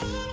Bye.